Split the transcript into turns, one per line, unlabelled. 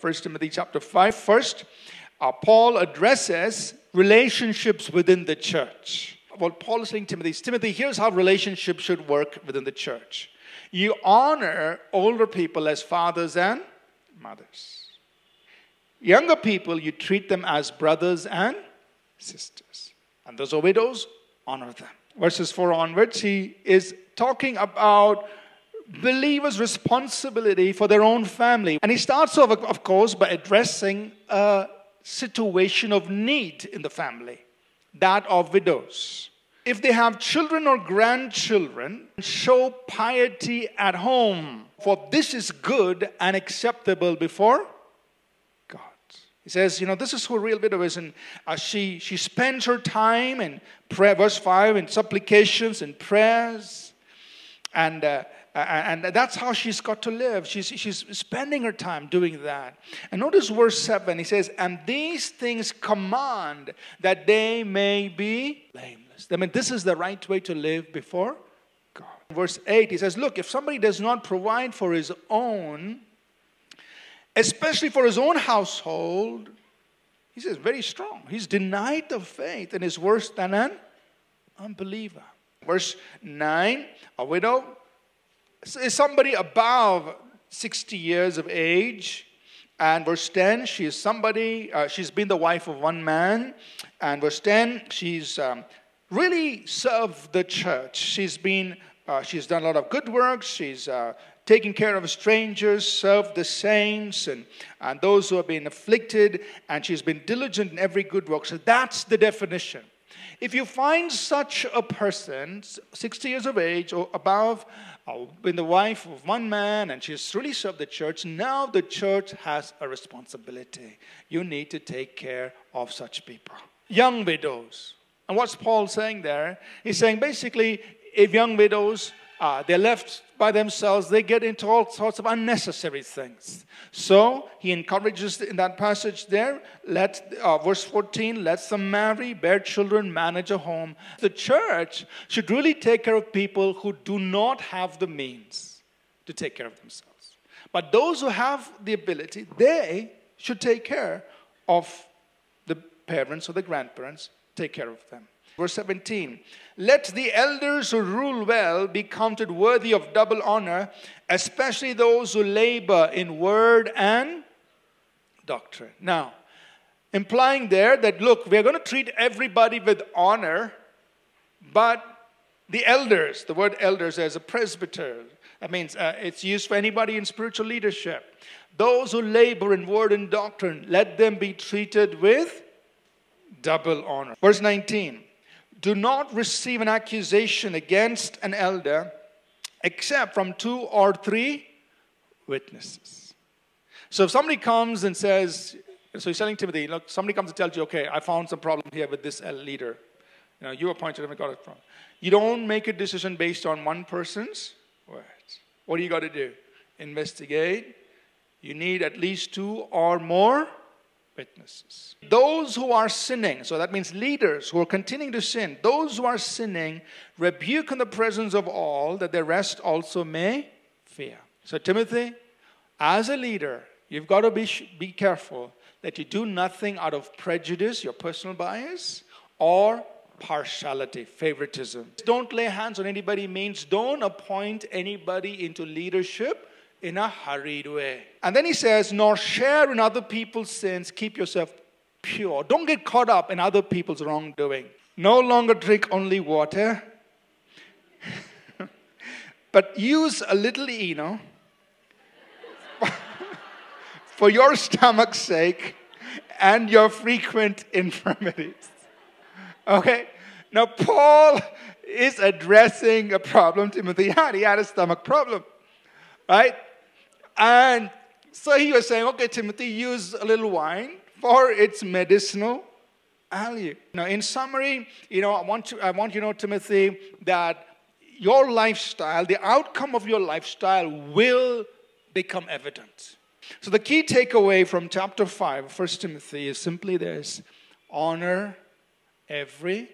1 Timothy chapter 5. First, uh, Paul addresses relationships within the church. What Paul is saying Timothy Timothy, here's how relationships should work within the church. You honor older people as fathers and mothers. Younger people, you treat them as brothers and sisters. And those are widows, honor them. Verses 4 onwards, he is talking about believers' responsibility for their own family. And he starts off, of course, by addressing a situation of need in the family that of widows. If they have children or grandchildren, show piety at home, for this is good and acceptable before God. He says, you know, this is who a real widow is, and uh, she, she spends her time in prayer, verse 5, in supplications and prayers, and uh, and that's how she's got to live. She's, she's spending her time doing that. And notice verse 7, he says, And these things command that they may be blameless. I mean, this is the right way to live before God. Verse 8, he says, Look, if somebody does not provide for his own, especially for his own household, he says, very strong. He's denied the faith and is worse than an unbeliever. Verse 9, a widow is somebody above 60 years of age. And verse 10, she is somebody, uh, she's been the wife of one man. And verse 10, she's um, really served the church. She's been, uh, she's done a lot of good works. She's uh, taken care of strangers, served the saints and, and those who have been afflicted. And she's been diligent in every good work. So that's the definition. If you find such a person, 60 years of age or above, uh, been the wife of one man and she's really served the church, now the church has a responsibility. You need to take care of such people. Young widows. And what's Paul saying there? He's saying basically, if young widows uh, they're left by themselves, they get into all sorts of unnecessary things. So he encourages in that passage there, let uh, verse 14, let them marry, bear children, manage a home. The church should really take care of people who do not have the means to take care of themselves. But those who have the ability, they should take care of the parents or the grandparents, take care of them. Verse 17 Let the elders who rule well be counted worthy of double honor, especially those who labor in word and doctrine. Now, implying there that, look, we're going to treat everybody with honor, but the elders, the word elders as a presbyter, that means uh, it's used for anybody in spiritual leadership. Those who labor in word and doctrine, let them be treated with double honor. Verse 19 do not receive an accusation against an elder except from two or three witnesses. So if somebody comes and says, so he's telling Timothy, look, somebody comes and tells you, okay, I found some problem here with this leader. You know, you appointed him and got it from. You don't make a decision based on one person's words. What do you got to do? Investigate. You need at least two or more witnesses. Those who are sinning, so that means leaders who are continuing to sin, those who are sinning, rebuke in the presence of all that the rest also may fear. So, Timothy, as a leader, you've got to be, be careful that you do nothing out of prejudice, your personal bias, or partiality, favoritism. Don't lay hands on anybody means don't appoint anybody into leadership in a hurried way. And then he says, nor share in other people's sins, keep yourself pure. Don't get caught up in other people's wrongdoing. No longer drink only water, but use a little eno for your stomach's sake and your frequent infirmities. Okay? Now, Paul is addressing a problem Timothy had. He had a stomach problem, right? And so he was saying, okay, Timothy, use a little wine for its medicinal value. Now, in summary, you know, I want, to, I want you to know, Timothy, that your lifestyle, the outcome of your lifestyle will become evident. So the key takeaway from chapter 5 1 Timothy is simply this honor everybody.